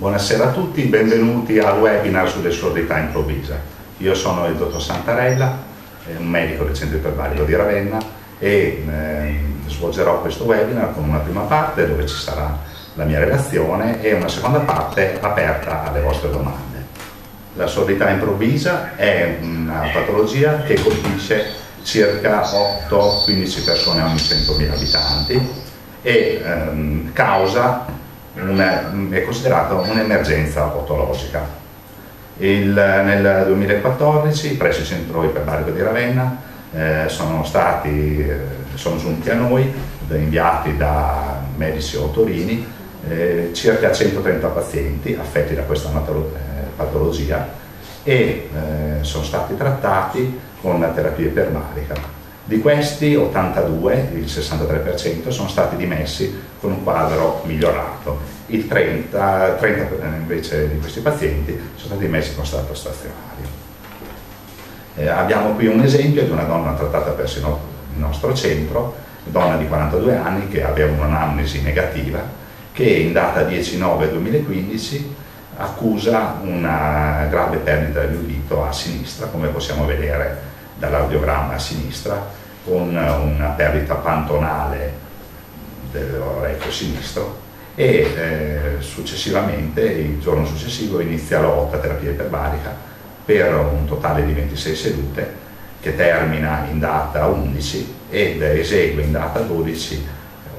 Buonasera a tutti, benvenuti al webinar sull'esordità improvvisa. Io sono il dottor Santarella, un medico del centro iperbarico di Ravenna e eh, svolgerò questo webinar con una prima parte dove ci sarà la mia relazione e una seconda parte aperta alle vostre domande. La sordità improvvisa è una patologia che colpisce circa 8-15 persone ogni 100.000 abitanti e ehm, causa una, è considerata un'emergenza patologica. Il, nel 2014 presso il centro iperbarico di Ravenna eh, sono, stati, eh, sono giunti a noi, inviati da medici otorini, eh, circa 130 pazienti affetti da questa eh, patologia e eh, sono stati trattati con terapia iperbarica. Di questi 82, il 63%, sono stati dimessi con un quadro migliorato. Il 30, 30 invece di questi pazienti sono stati dimessi con stato stazionario. Eh, abbiamo qui un esempio di una donna trattata presso il nostro centro, donna di 42 anni che aveva un'anamnesi negativa, che in data 10-9-2015 accusa una grave perdita di udito a sinistra, come possiamo vedere dall'audiogramma a sinistra, con una perdita pantonale dell'orecchio sinistro e eh, successivamente, il giorno successivo, inizia l'OTA terapia iperbarica per un totale di 26 sedute che termina in data 11 ed esegue in data 12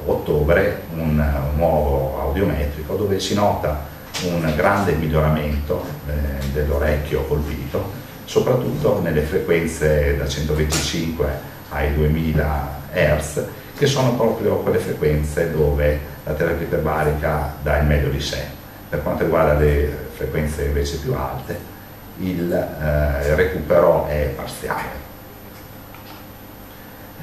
ottobre un, un nuovo audiometrico dove si nota un grande miglioramento eh, dell'orecchio colpito, soprattutto nelle frequenze da 125 ai 2000 Hz, che sono proprio quelle frequenze dove la terapia iperbarica dà il meglio di sé. Per quanto riguarda le frequenze invece più alte, il eh, recupero è parziale.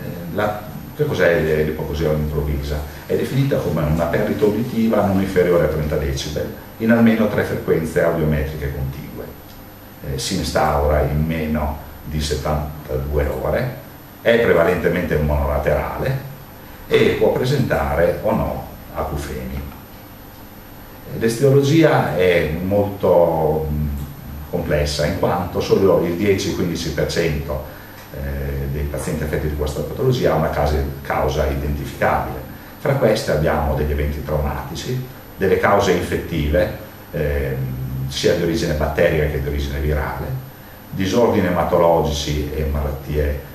Eh, la, che cos'è l'ipocosia improvvisa? È definita come una perdita uditiva non inferiore a 30 decibel in almeno tre frequenze audiometriche contigue. Eh, si instaura in meno di 72 ore è prevalentemente monolaterale e può presentare o no acufeni. L'estiologia è molto complessa in quanto solo il 10-15% dei pazienti affetti di questa patologia ha una causa identificabile. Fra queste abbiamo degli eventi traumatici, delle cause infettive, eh, sia di origine batterica che di origine virale, disordini ematologici e malattie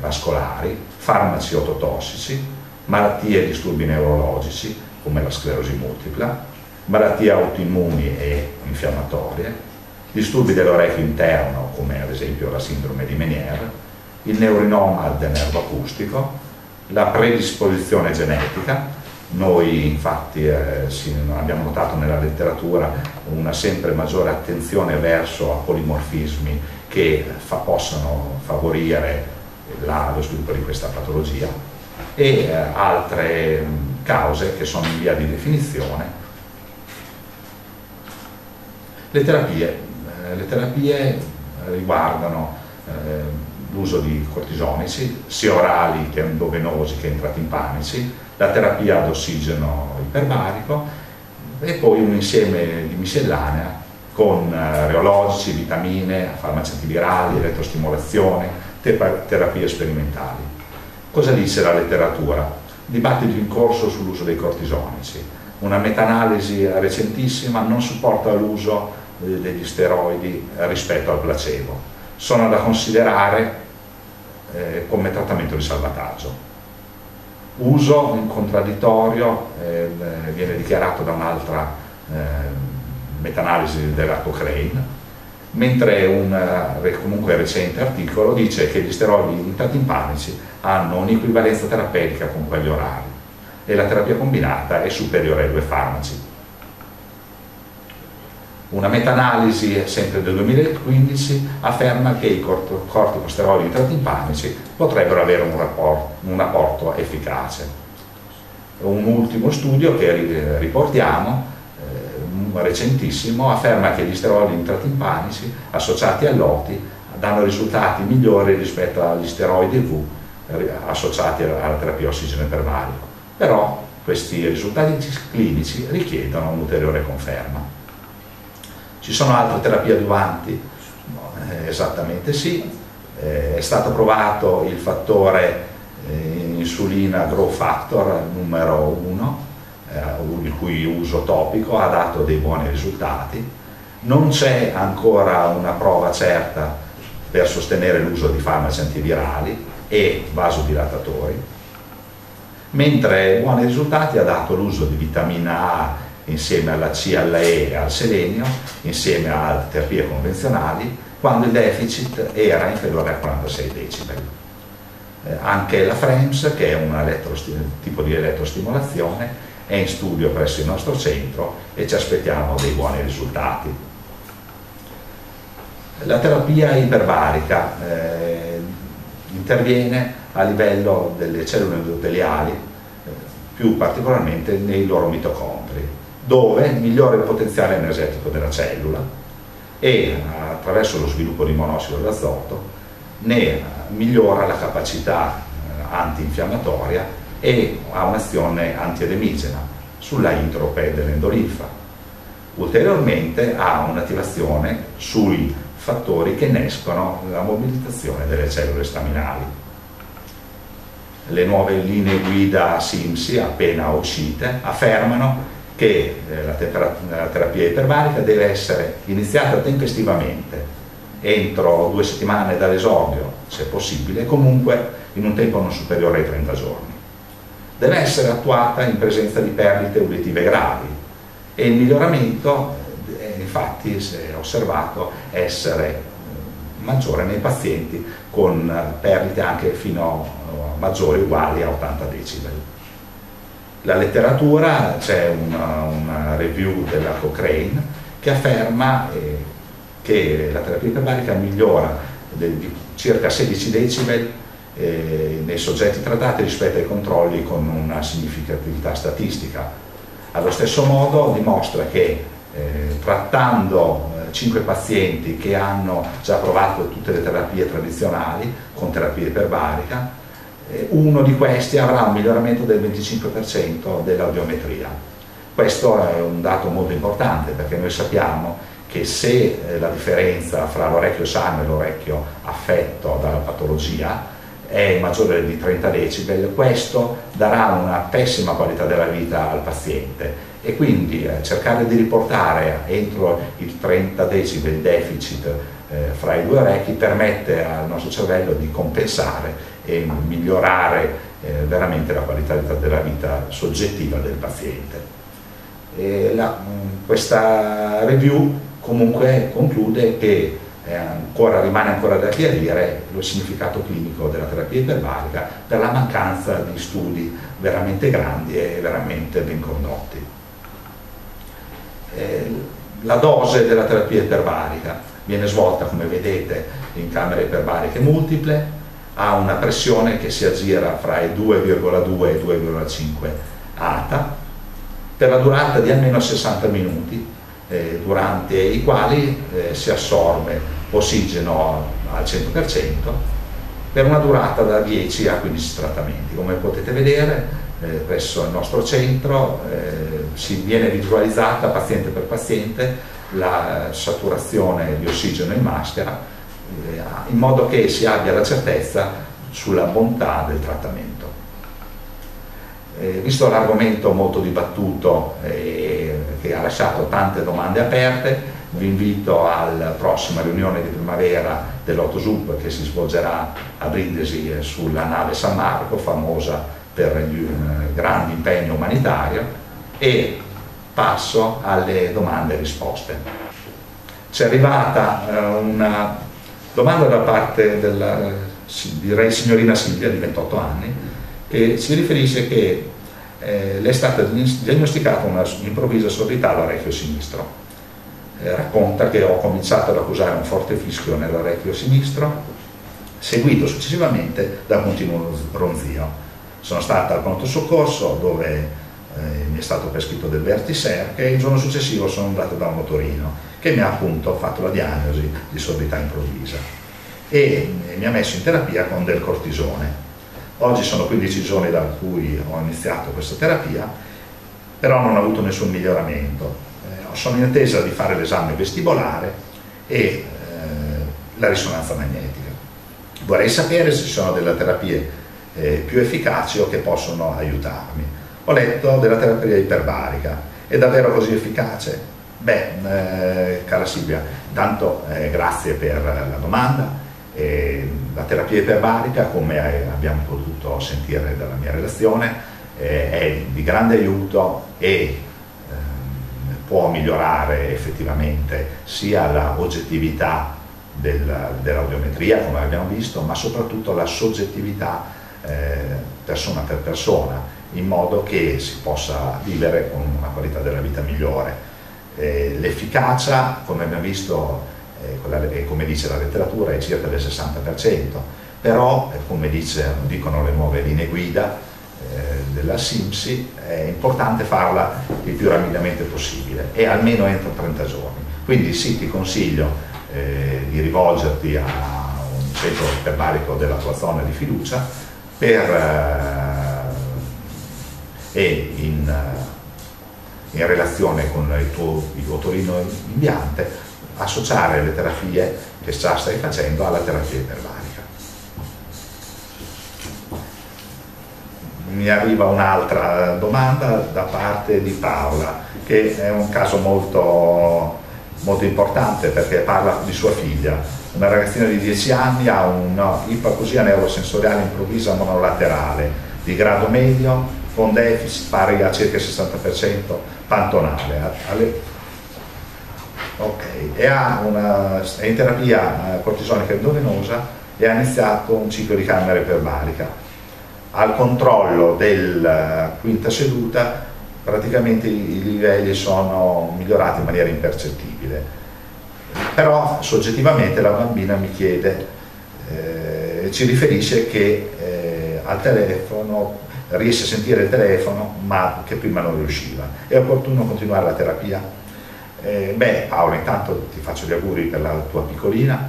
vascolari, farmaci ototossici, malattie e disturbi neurologici come la sclerosi multipla, malattie autoimmuni e infiammatorie, disturbi dell'orecchio interno come ad esempio la sindrome di Meniere, il neurinoma del nervo acustico, la predisposizione genetica, noi infatti eh, abbiamo notato nella letteratura una sempre maggiore attenzione verso a polimorfismi che fa, possono favorire la, lo sviluppo di questa patologia e eh, altre mh, cause che sono in via di definizione. Le terapie, eh, le terapie riguardano eh, l'uso di cortisonici, sia orali che endovenosi che intratimpanici, la terapia ad ossigeno iperbarico e poi un insieme di miscellanea con reologici, vitamine, farmaci antivirali, elettrostimolazione, terapie sperimentali. Cosa dice la letteratura? Dibattito in corso sull'uso dei cortisonici. Una meta-analisi recentissima non supporta l'uso eh, degli steroidi rispetto al placebo. Sono da considerare eh, come trattamento di salvataggio. Uso in contraddittorio eh, viene dichiarato da un'altra eh, meta-analisi della Cochrane mentre un eh, comunque recente articolo dice che gli steroidi intatimpanici hanno un'equivalenza terapeutica con quelli orali e la terapia combinata è superiore ai due farmaci. Una meta-analisi sempre del 2015 afferma che i corticosteroidi intatimpanici potrebbero avere un, rapporto, un apporto efficace. Un ultimo studio che riportiamo recentissimo afferma che gli steroidi intratimpanici associati all'OTI danno risultati migliori rispetto agli steroidi V associati alla terapia ossigeno iperbarico. Però questi risultati clinici richiedono un'ulteriore conferma. Ci sono altre terapie aduvanti? Eh, esattamente sì, eh, è stato provato il fattore eh, insulina growth factor numero 1, eh, il cui uso topico ha dato dei buoni risultati. Non c'è ancora una prova certa per sostenere l'uso di farmaci antivirali e vasodilatatori, mentre buoni risultati ha dato l'uso di vitamina A insieme alla C, alla E e al selenio, insieme a terapie convenzionali, quando il deficit era inferiore a 46 decibel. Eh, anche la FREMS, che è un tipo di elettrostimolazione, è in studio presso il nostro centro e ci aspettiamo dei buoni risultati. La terapia iperbarica eh, interviene a livello delle cellule endoteliali, eh, più particolarmente nei loro mitocondri, dove migliora il potenziale energetico della cellula e attraverso lo sviluppo di monossido d'azoto ne migliora la capacità eh, antinfiammatoria e ha un'azione antiedemigena sulla idrope dell'endolinfa. Ulteriormente ha un'attivazione sui fattori che innescono la mobilitazione delle cellule staminali. Le nuove linee guida SIMSI appena uscite affermano che eh, la, la terapia iperbarica deve essere iniziata tempestivamente, entro due settimane dall'esordio, se possibile, comunque in un tempo non superiore ai 30 giorni deve essere attuata in presenza di perdite uditive gravi e il miglioramento eh, infatti è osservato essere eh, maggiore nei pazienti con perdite anche fino a maggiori uguali a 80 decibel. La letteratura, c'è una, una, review della Cochrane che afferma eh, che la terapia iperbarica migliora di circa 16 decibel eh, nei soggetti trattati rispetto ai controlli con una significatività statistica. Allo stesso modo dimostra che eh, trattando eh, 5 pazienti che hanno già provato tutte le terapie tradizionali con terapia iperbarica, eh, uno di questi avrà un miglioramento del 25% dell'audiometria. Questo è un dato molto importante perché noi sappiamo che se eh, la differenza fra l'orecchio sano e l'orecchio affetto dalla patologia è maggiore di 30 decibel, questo darà una pessima qualità della vita al paziente e quindi eh, cercare di riportare entro il 30 decibel il deficit eh, fra i due orecchi permette al nostro cervello di compensare e migliorare eh, veramente la qualità della vita soggettiva del paziente. La, questa review comunque conclude che ancora, rimane ancora da chiarire lo significato clinico della terapia iperbarica per la mancanza di studi veramente grandi e veramente ben condotti. Eh, la dose della terapia iperbarica viene svolta, come vedete, in camere iperbariche multiple, ha una pressione che si aggira fra i 2,2 e i 2,5 ATA per la durata di almeno 60 minuti eh, durante i quali eh, si assorbe ossigeno al 100% per una durata da 10 a 15 trattamenti. Come potete vedere eh, presso il nostro centro eh, si viene visualizzata paziente per paziente la saturazione di ossigeno in maschera eh, in modo che si abbia la certezza sulla bontà del trattamento. Eh, visto l'argomento molto dibattuto e che ha lasciato tante domande aperte, vi invito alla prossima riunione di primavera dell'Otosub che si svolgerà a Brindisi sulla nave San Marco, famosa per il eh, grande impegno umanitario, e passo alle domande e risposte. Ci è arrivata eh, una domanda da parte della direi signorina Silvia di 28 anni che si riferisce che eh, le è stata diagnosticata una improvvisa sordità all'orecchio sinistro. Eh, racconta che ho cominciato ad accusare un forte fischio nell'orecchio sinistro, seguito successivamente da un continuo ronzio. Sono stata al pronto soccorso dove eh, mi è stato prescritto del Vertiser e il giorno successivo sono andato da un motorino che mi ha appunto fatto la diagnosi di sordità improvvisa e mi ha messo in terapia con del cortisone Oggi sono 15 giorni da cui ho iniziato questa terapia, però non ho avuto nessun miglioramento. Eh, sono in attesa di fare l'esame vestibolare e eh, la risonanza magnetica. Vorrei sapere se ci sono delle terapie eh, più efficaci o che possono aiutarmi. Ho letto della terapia iperbarica, è davvero così efficace? Beh, eh, cara Silvia, tanto eh, grazie per la domanda. la terapia iperbarica, come abbiamo potuto sentire dalla mia relazione, eh, è di grande aiuto e può migliorare effettivamente sia la oggettività dell'audiometria, come abbiamo visto, ma soprattutto la soggettività eh, persona per persona, in modo che si possa vivere con una qualità della vita migliore. Eh, l'efficacia, come abbiamo visto, e come dice la letteratura, è circa del 60%, però, come dice, dicono le nuove linee guida, eh, della SIMSI è importante farla il più rapidamente possibile e almeno entro 30 giorni. Quindi sì, ti consiglio eh, di rivolgerti a un centro iperbarico della tua zona di fiducia per, eh, e in, eh, in, relazione con il tuo, il tuo torino imbiante associare le terapie che già stai facendo alla terapia iperbarica. Mi arriva un'altra domanda da parte di Paola, che è un caso molto, molto importante perché parla di sua figlia. Una ragazzina di 10 anni ha un'ipacusia neurosensoriale improvvisa monolaterale di grado medio con deficit pari a circa il 60% pantonale. Okay. E una, è in terapia cortisonica endovenosa e ha iniziato un ciclo di camera iperbarica al controllo della quinta seduta praticamente i livelli sono migliorati in maniera impercettibile. Però soggettivamente la bambina mi chiede, eh, ci riferisce che eh, al telefono riesce a sentire il telefono ma che prima non riusciva. È opportuno continuare la terapia? Eh, beh Paolo intanto ti faccio gli auguri per la tua piccolina,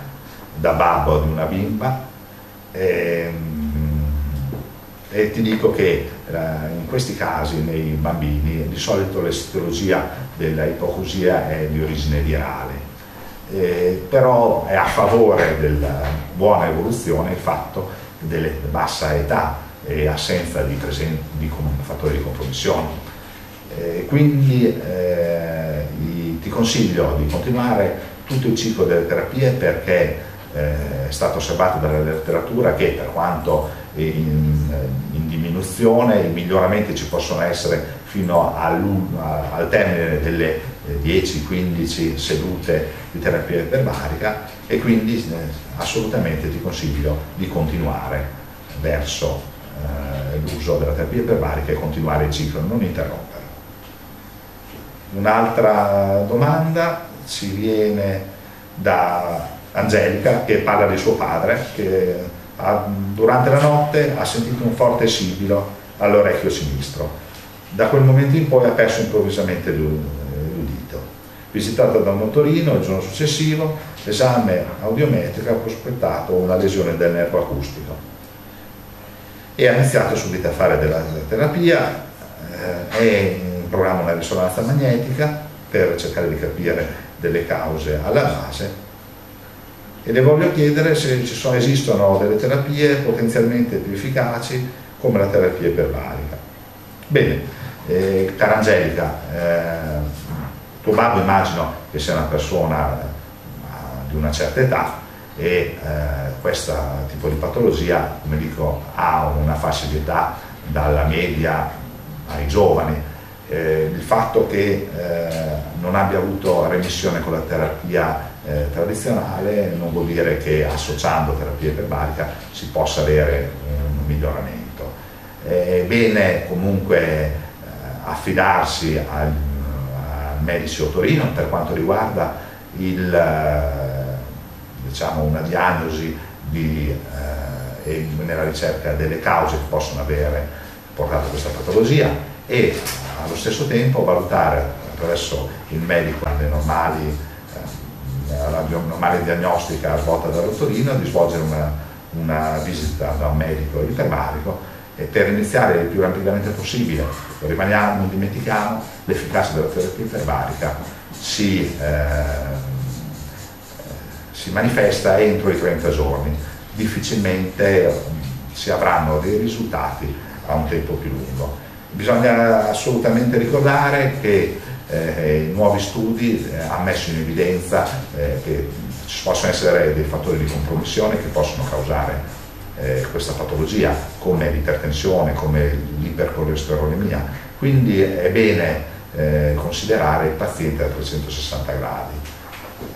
da babbo di una bimba. Eh, e ti dico che eh, in questi casi, nei bambini, di solito l'estologia della ipocusia è di origine virale, eh, però è a favore della buona evoluzione il fatto della bassa età e assenza di, di fattori di compromissione. Eh, quindi eh, ti consiglio di continuare tutto il ciclo delle terapie perché eh, è stato osservato dalla letteratura che per quanto in, in, diminuzione, i miglioramenti ci possono essere fino al, al termine delle 10-15 eh, sedute di terapia iperbarica e quindi eh, assolutamente ti consiglio di continuare verso eh, l'uso della terapia iperbarica e continuare il ciclo, non interrompere. Un'altra domanda ci viene da Angelica che parla di suo padre che durante la notte ha sentito un forte sibilo all'orecchio sinistro. Da quel momento in poi ha perso improvvisamente l'udito. Visitato da un motorino il giorno successivo, l'esame audiometrico ha prospettato una lesione del nervo acustico e ha iniziato subito a fare della terapia, eh, è in programma una risonanza magnetica per cercare di capire delle cause alla base e le voglio chiedere se sono, esistono delle terapie potenzialmente più efficaci come la terapia iperbarica. Bene, eh, cara Angelica, eh, tuo babbo immagino che sia una persona eh, di una certa età e eh, questo tipo di patologia, come dico, ha una fascia di età dalla media ai giovani. Eh, il fatto che non abbia avuto remissione con la terapia eh, tradizionale non vuol dire che associando terapia iperbarica si possa avere un miglioramento. È bene comunque eh, affidarsi al, al medici otorino per quanto riguarda il, eh, diciamo una diagnosi di, eh, nella ricerca delle cause che possono avere portato a questa patologia e allo stesso tempo valutare attraverso il medico le normali la normale diagnostica svolta dal dottorino, di svolgere una, una visita da un medico iperbarico e per iniziare il più rapidamente possibile, rimaniamo, non dimentichiamo, l'efficacia della terapia iperbarica si, eh, si manifesta entro i 30 giorni, difficilmente si avranno dei risultati a un tempo più lungo. Bisogna assolutamente ricordare che eh, nuovi studi eh, hanno messo in evidenza eh, che ci possono essere dei fattori di compromissione che possono causare eh, questa patologia come l'ipertensione, come l'ipercolesterolemia, quindi è bene eh, considerare il paziente a 360 gradi.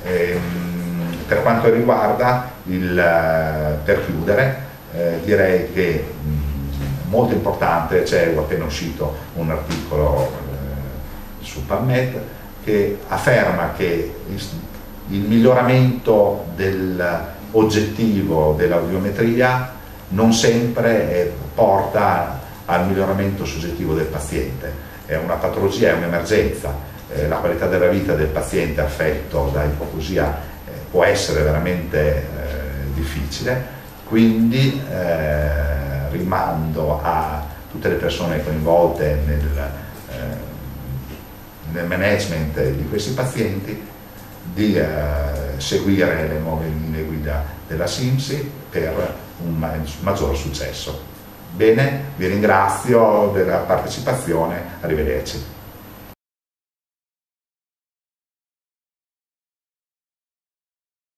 Ehm, per quanto riguarda il, eh, per chiudere, eh, direi che mh, molto importante, c'è appena uscito un articolo eh, su PubMed che afferma che il, miglioramento del oggettivo dell'audiometria non sempre porta al miglioramento soggettivo del paziente. È una patologia, è un'emergenza, eh, la qualità della vita del paziente affetto da ipocosia eh, può essere veramente eh, difficile, quindi rimando a tutte le persone coinvolte nel, nel management di questi pazienti di eh, seguire le nuove linee guida della SIMSI per un maggior successo. Bene, vi ringrazio della partecipazione, arrivederci.